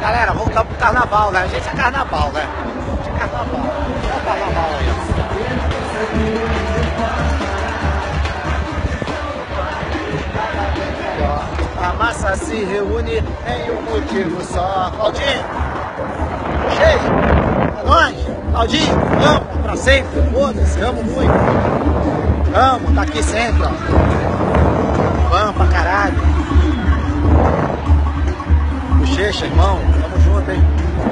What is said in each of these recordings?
Galera, voltamos pro carnaval, né? A gente é carnaval, né? A é carnaval. O carnaval aí. A massa se reúne em um motivo só. Claudinho! Cheio! É nóis! Claudinho, amo pra sempre, foda-se, amo muito. Amo, tá aqui sempre, ó. Bochecha, irmão, tamo junto, hein?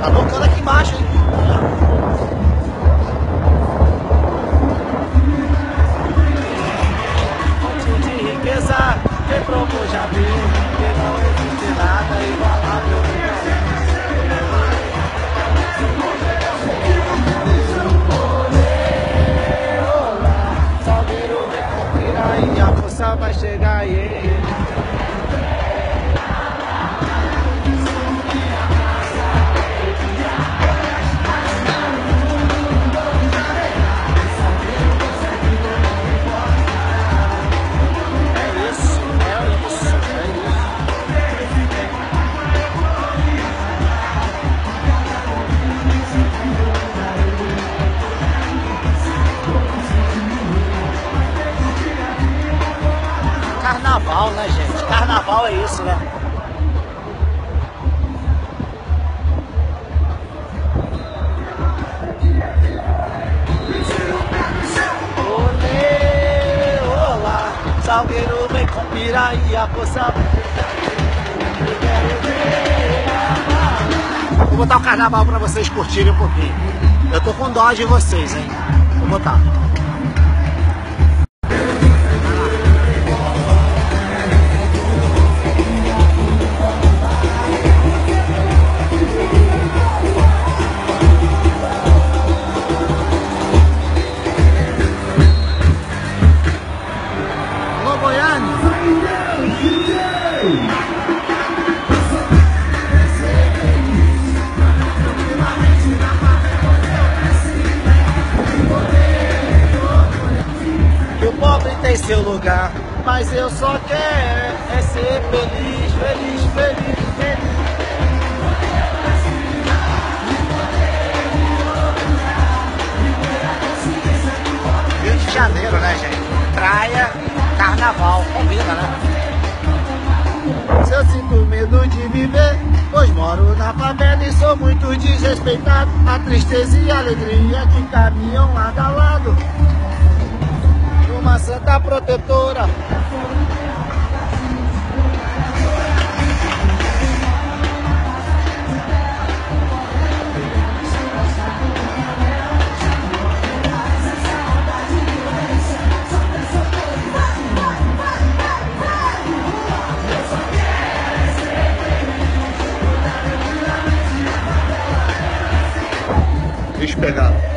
Tá tocando aqui embaixo, hein? Fonte de riqueza, quem provou já viu que não existe nada piranha, a força vai chegar aí. Carnaval, né, gente? Carnaval é isso, né? Olê, olá, Salgueiro vem com piraí, a força. Vou botar o carnaval pra vocês curtirem um pouquinho. Eu tô com dó de vocês, hein? Vou botar. Seu lugar, mas eu só quero é ser feliz, feliz, feliz, feliz. Rio de Janeiro, né, gente? Praia, carnaval, combina, né? Se eu sinto medo de viver, pois moro na favela e sou muito desrespeitado. A tristeza e a alegria que caminham lado a lado uma santa protetora. Deixa eu pegar.